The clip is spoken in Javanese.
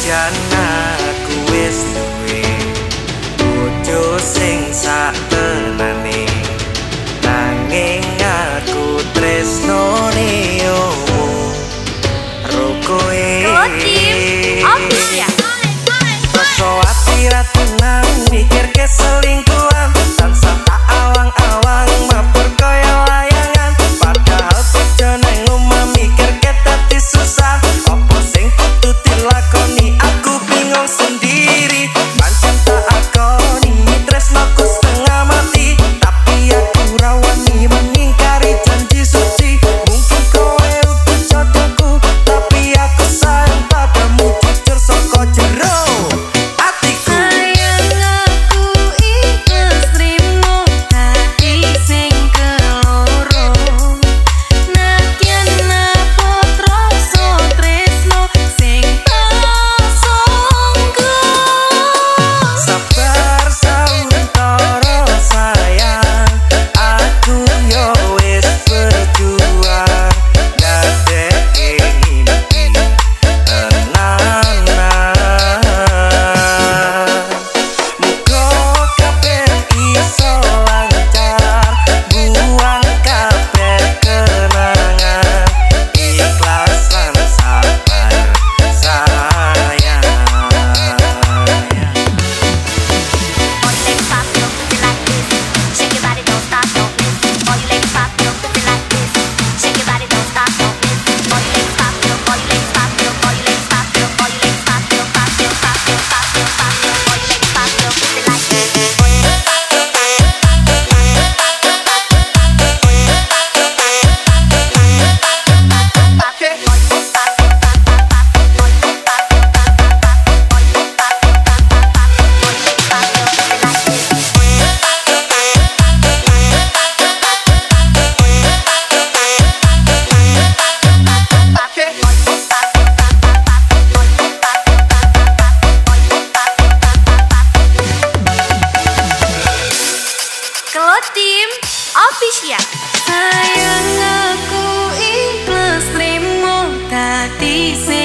Jana ku wis duwe Bojo sing sak tenane. Nanging aku tresno ne Rokoe Kotim, opi ya Koso ati ti se